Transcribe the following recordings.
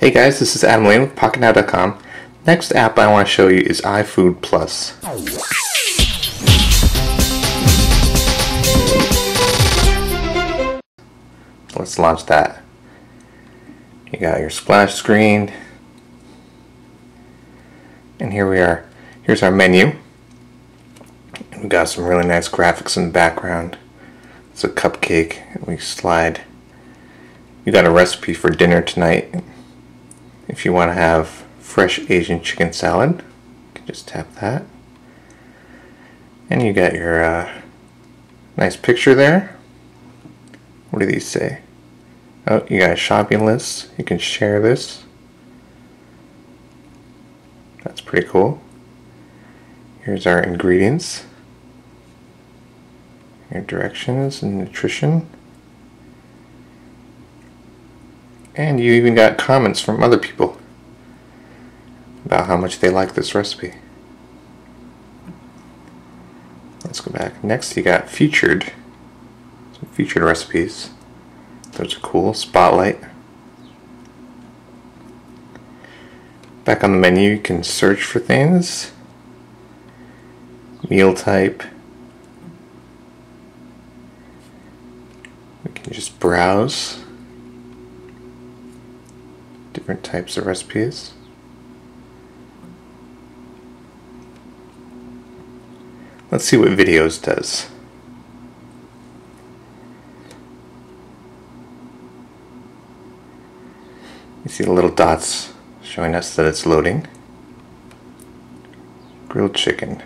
Hey guys, this is Adam Lein with PocketNow.com. Next app I want to show you is iFood Plus. Let's launch that. You got your splash screen. And here we are. Here's our menu. We've got some really nice graphics in the background. It's a cupcake. We slide. You got a recipe for dinner tonight. If you want to have fresh Asian chicken salad, you can just tap that. And you got your uh, nice picture there. What do these say? Oh, you got a shopping list. You can share this. That's pretty cool. Here's our ingredients. Your directions and nutrition. And you even got comments from other people about how much they like this recipe. Let's go back. Next you got featured. Some featured recipes. Those are cool. Spotlight. Back on the menu you can search for things. Meal type. We can just browse different types of recipes. Let's see what videos does. You see the little dots showing us that it's loading. Grilled chicken.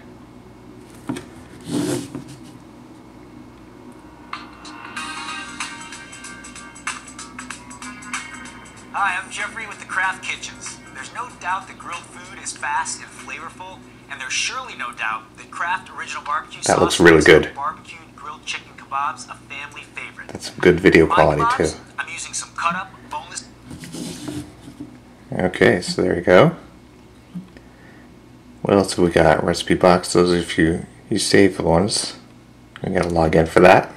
Hi, I'm Jeffrey with the Kraft Kitchens. There's no doubt that grilled food is fast and flavorful, and there's surely no doubt that Kraft Original Barbecue That Sauce looks really good. Barbecued grilled chicken kebabs a family favorite. That's good video quality kebabs, too. I'm using some cut up, boneless. Okay, so there you go. What else have we got? Recipe box. Those are a few you save the ones. We gotta log in for that.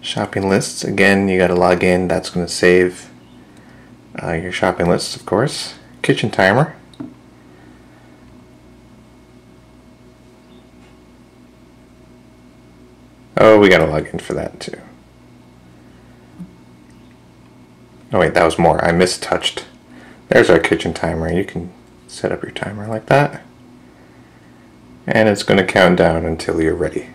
Shopping lists. Again, you gotta log in. That's gonna save uh, your shopping lists, of course. Kitchen timer. Oh, we gotta log in for that too. Oh wait, that was more. I mistouched. There's our kitchen timer. You can set up your timer like that. And it's going to count down until you're ready.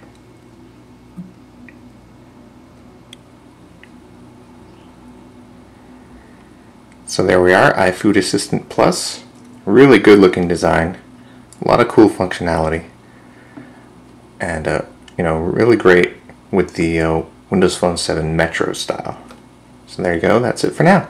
So there we are, iFood Assistant Plus. Really good looking design. A lot of cool functionality. And, uh, you know, really great with the uh, Windows Phone 7 Metro style. So there you go, that's it for now.